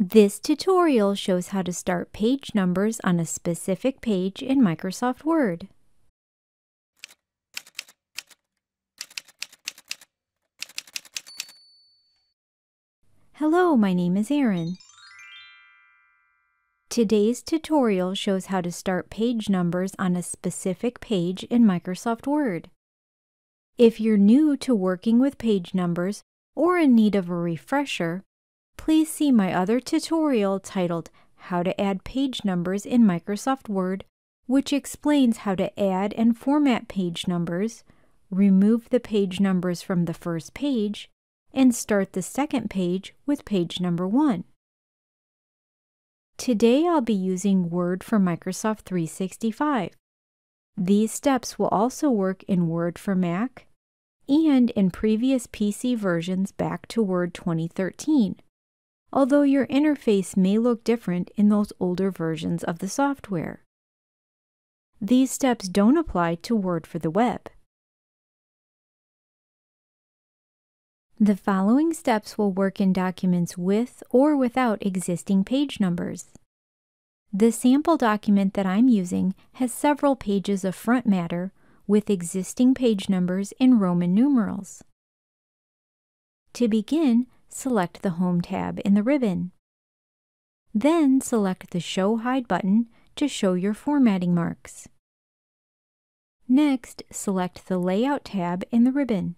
This tutorial shows how to start page numbers on a specific page in Microsoft Word. Hello, my name is Erin. Today's tutorial shows how to start page numbers on a specific page in Microsoft Word. If you're new to working with page numbers or in need of a refresher, please see my other tutorial titled How to Add Page Numbers in Microsoft Word, which explains how to add and format page numbers, remove the page numbers from the first page, and start the second page with page number 1. Today I'll be using Word for Microsoft 365. These steps will also work in Word for Mac and in previous PC versions back to Word 2013, although your interface may look different in those older versions of the software. These steps don't apply to Word for the web. The following steps will work in documents with or without existing page numbers. The sample document that I'm using has several pages of front matter with existing page numbers in Roman numerals. To begin, select the Home tab in the ribbon. Then select the Show Hide button to show your formatting marks. Next, select the Layout tab in the ribbon.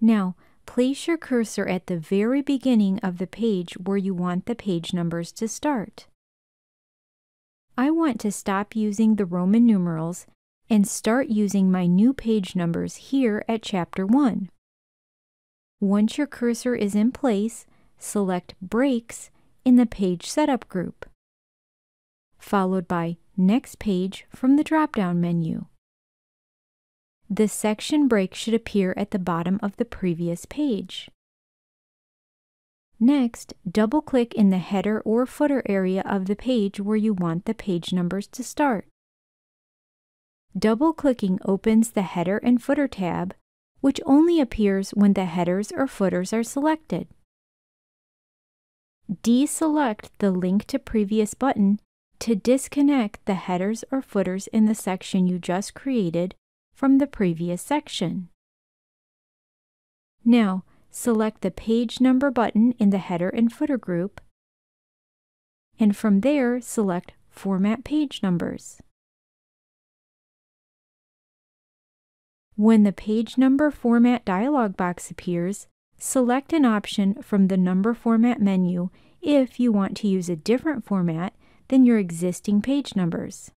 Now, place your cursor at the very beginning of the page where you want the page numbers to start. I want to stop using the Roman numerals and start using my new page numbers here at Chapter 1. Once your cursor is in place, select Breaks in the Page Setup group, followed by Next Page from the drop-down menu. The section break should appear at the bottom of the previous page. Next, double-click in the header or footer area of the page where you want the page numbers to start. Double-clicking opens the Header and Footer tab, which only appears when the headers or footers are selected. Deselect the Link to Previous button to disconnect the headers or footers in the section you just created from the previous section. Now, select the Page Number button in the Header and Footer group, and from there select Format Page Numbers. When the Page Number Format dialog box appears, select an option from the Number Format menu if you want to use a different format than your existing page numbers.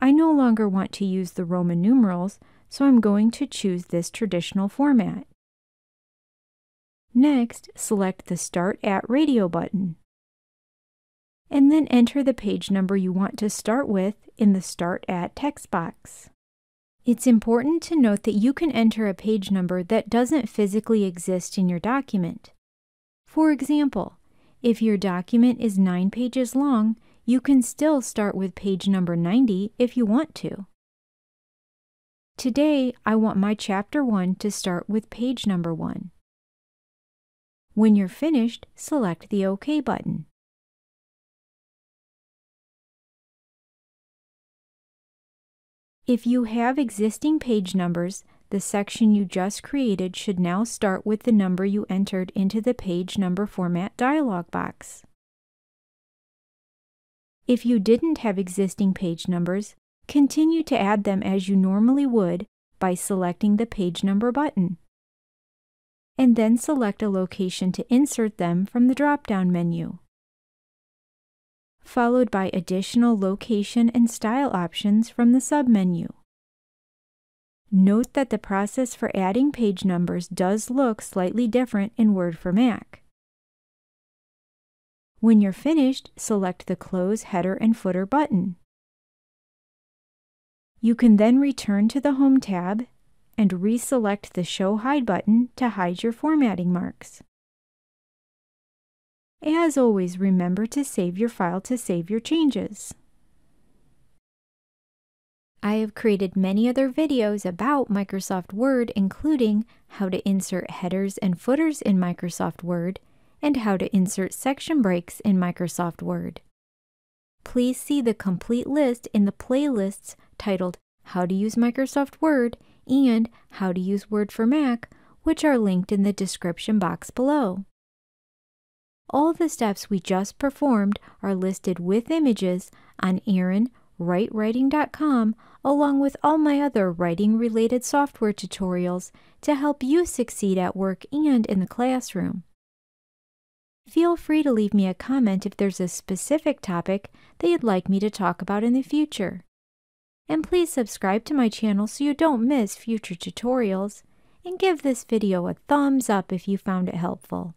I no longer want to use the Roman numerals, so I'm going to choose this traditional format. Next, select the Start at Radio button. And then enter the page number you want to start with in the Start at text box. It's important to note that you can enter a page number that doesn't physically exist in your document. For example, if your document is 9 pages long, you can still start with page number 90 if you want to. Today, I want my chapter 1 to start with page number 1. When you're finished, select the OK button. If you have existing page numbers, the section you just created should now start with the number you entered into the Page Number Format dialog box. If you didn't have existing page numbers, continue to add them as you normally would by selecting the Page Number button. And then select a location to insert them from the drop-down menu. Followed by additional location and style options from the submenu. Note that the process for adding page numbers does look slightly different in Word for Mac. When you're finished, select the Close Header and Footer button. You can then return to the Home tab and reselect the Show Hide button to hide your formatting marks. As always, remember to save your file to save your changes. I have created many other videos about Microsoft Word, including how to insert headers and footers in Microsoft Word, and how to insert section breaks in Microsoft Word. Please see the complete list in the playlists titled How to Use Microsoft Word and How to Use Word for Mac, which are linked in the description box below. All the steps we just performed are listed with images on erinwrightwriting.com along with all my other writing related software tutorials to help you succeed at work and in the classroom. Feel free to leave me a comment if there's a specific topic that you'd like me to talk about in the future. And please subscribe to my channel so you don't miss future tutorials, and give this video a thumbs up if you found it helpful.